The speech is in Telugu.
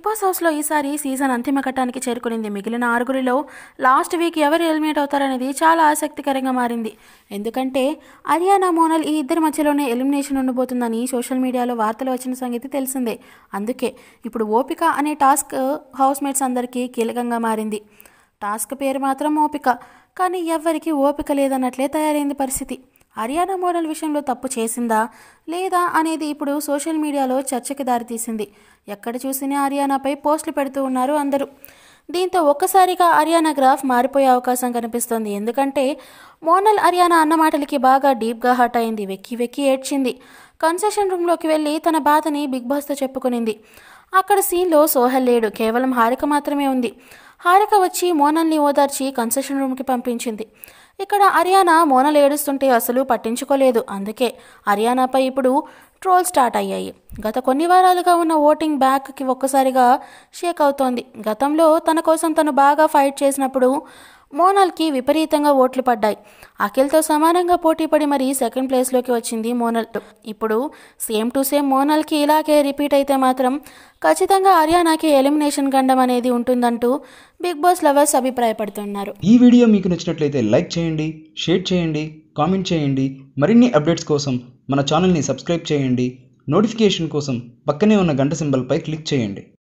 బిగ్ బాస్ హౌస్లో ఈసారి సీజన్ అంతిమ ఘట్టానికి చేరుకునింది. మిగిలిన ఆరుగురిలో లాస్ట్ వీక్ ఎవరు ఎలిమినేట్ అవుతారనేది చాలా ఆసక్తికరంగా మారింది. ఎందుకంటే అరియానా మోనల్ ఈ ఇద్దరి మధ్యలోనే ఎలిమినేషన్ ఉండబోతుందని సోషల్ మీడియాలో వార్తలు వచ్చిన సంగతి తెలిసిందే. అందుకే ఇప్పుడు ఓపిక అనే టాస్క్ హౌస్మేట్స్ అందరికీ కీలకంగా మారింది. టాస్క్ పేరు మాత్రం ఓపిక కానీ ఎవ్వరికీ ఓపిక లేదన్నట్లే తయారైంది పరిస్థితి. హర్యానా మోడల్ విషయంలో తప్పు చేసిందా లేదా అనేది ఇప్పుడు సోషల్ మీడియాలో చర్చకి దారితీసింది. ఎక్కడ చూసినా హర్యానాపై పోస్టులు పెడుతూ ఉన్నారు అందరూ. దీంతో ఒక్కసారిగా హర్యానా గ్రాఫ్ మారిపోయే అవకాశం కనిపిస్తోంది. ఎందుకంటే మోనల్ హర్యానా అన్న మాటలకి బాగా డీప్గా హర్ట్ అయింది. వెక్కి వెక్కి ఏడ్చింది. కన్సెషన్ రూమ్లోకి వెళ్ళి తన బాధని బిగ్ బాస్తో చెప్పుకునింది. అక్కడ సీన్లో సోహల్ లేడు. కేవలం హారిక మాత్రమే ఉంది. హారిక వచ్చి మోనల్ని ఓదార్చి కన్సెషన్ రూమ్కి పంపించింది. ఇక్కడ అరియానా మోనల్ ఏడుస్తుంటే అసలు పట్టించుకోలేదు. అందుకే అరియానాపై ఇప్పుడు ట్రోల్ స్టార్ట్ అయ్యాయి. గత కొన్ని వారాలుగా ఉన్న ఓటింగ్ బ్యాక్కి ఒక్కసారిగా షేక్ అవుతోంది. గతంలో తన కోసం తను బాగా ఫైట్ చేసినప్పుడు మోనల్కి విపరీతంగా ఓట్లు పడ్డాయి. అఖిల్తో సమానంగా పోటీపడి మరీ సెకండ్ ప్లేస్లోకి వచ్చింది మోనల్. ఇప్పుడు సేమ్ టు సేమ్ మోనల్కి ఇలాగే రిపీట్ అయితే మాత్రం ఖచ్చితంగా హర్యానాకి ఎలిమినేషన్ గండం అనేది ఉంటుందంటూ బిగ్ బాస్ లవర్స్ అభిప్రాయపడుతున్నారు. ఈ వీడియో మీకు నచ్చినట్లయితే లైక్ చేయండి షేర్ చేయండి కామెంట్ చేయండి మరిన్ని అప్డేట్స్ కోసం మన ఛానల్ని సబ్స్క్రైబ్ చేయండి నోటిఫికేషన్ కోసం పక్కనే ఉన్న గంట సింబల్పై క్లిక్ చేయండి.